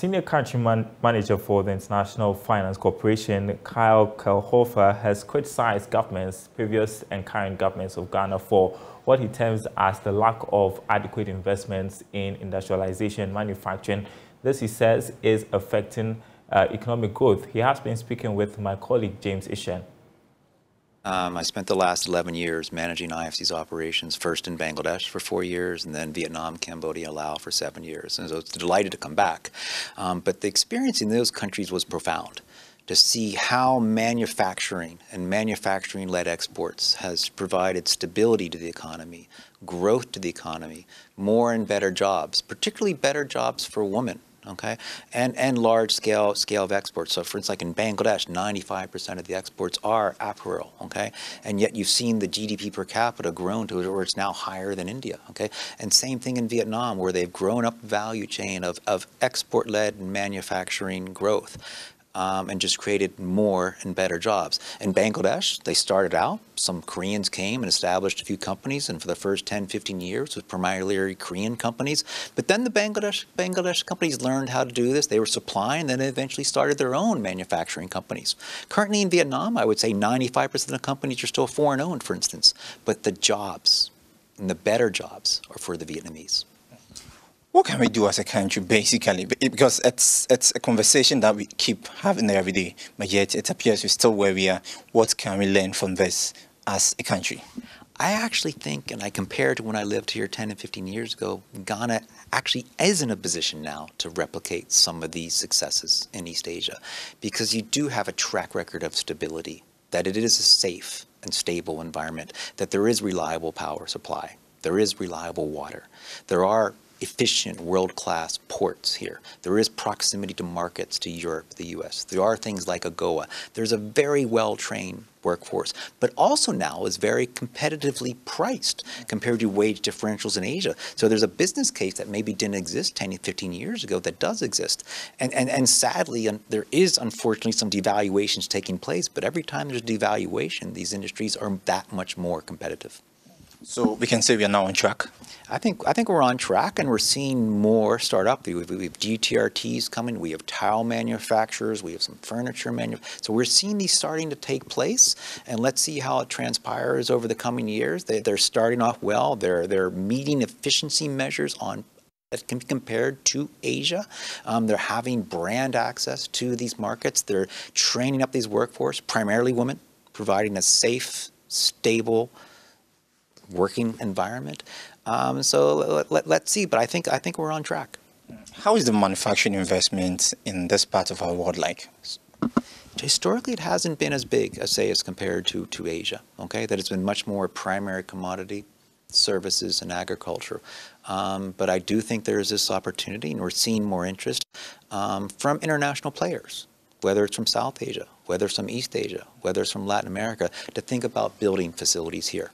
senior country man manager for the International Finance Corporation, Kyle Kelhofer, has criticized governments, previous and current governments of Ghana for what he terms as the lack of adequate investments in industrialization manufacturing. This, he says, is affecting uh, economic growth. He has been speaking with my colleague, James Ishen. Um, I spent the last 11 years managing IFC's operations, first in Bangladesh for four years, and then Vietnam, Cambodia, Laos for seven years. And so I was delighted to come back. Um, but the experience in those countries was profound to see how manufacturing and manufacturing-led exports has provided stability to the economy, growth to the economy, more and better jobs, particularly better jobs for women okay, and and large scale scale of exports. So, for instance, like in Bangladesh, 95% of the exports are apparel, okay, and yet you've seen the GDP per capita grown to where it's now higher than India, okay, and same thing in Vietnam, where they've grown up value chain of of export-led manufacturing growth um, and just created more and better jobs. In Bangladesh, they started out, some Koreans came and established a few companies, and for the first 10, 15 years, was primarily Korean companies. But then the Bangladesh, Bangladesh companies learned how to do this. They were supplying, and then eventually started their own manufacturing companies. Currently in Vietnam, I would say 95% of the companies are still foreign owned, for instance, but the jobs and the better jobs are for the Vietnamese. What can we do as a country, basically? Because it's it's a conversation that we keep having every day, but yet it appears we're still where we are. What can we learn from this as a country? I actually think, and I compare to when I lived here 10 and 15 years ago, Ghana actually is in a position now to replicate some of these successes in East Asia because you do have a track record of stability, that it is a safe and stable environment, that there is reliable power supply, there is reliable water, there are efficient world-class ports here. There is proximity to markets to Europe, the US. There are things like AGOA. There's a very well-trained workforce, but also now is very competitively priced compared to wage differentials in Asia. So there's a business case that maybe didn't exist 10, 15 years ago that does exist. And, and, and sadly, there is unfortunately some devaluations taking place, but every time there's devaluation, these industries are that much more competitive. So we can say we are now on track. I think I think we're on track, and we're seeing more start up. We have, we have DTRTs coming. We have tile manufacturers. We have some furniture manufacturers. So we're seeing these starting to take place, and let's see how it transpires over the coming years. They, they're starting off well. They're they're meeting efficiency measures on that can be compared to Asia. Um, they're having brand access to these markets. They're training up these workforce, primarily women, providing a safe, stable working environment. Um, so let, let, let's see, but I think, I think we're on track. How is the manufacturing investment in this part of our world like? Historically, it hasn't been as big, as say, as compared to, to Asia, okay? That it's been much more primary commodity, services, and agriculture. Um, but I do think there is this opportunity, and we're seeing more interest um, from international players, whether it's from South Asia, whether it's from East Asia, whether it's from Latin America, to think about building facilities here.